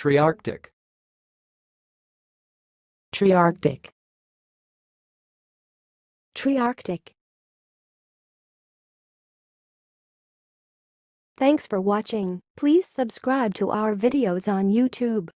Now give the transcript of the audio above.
Triarctic. Triarctic. Triarctic. Thanks for watching. Please subscribe to our videos on YouTube.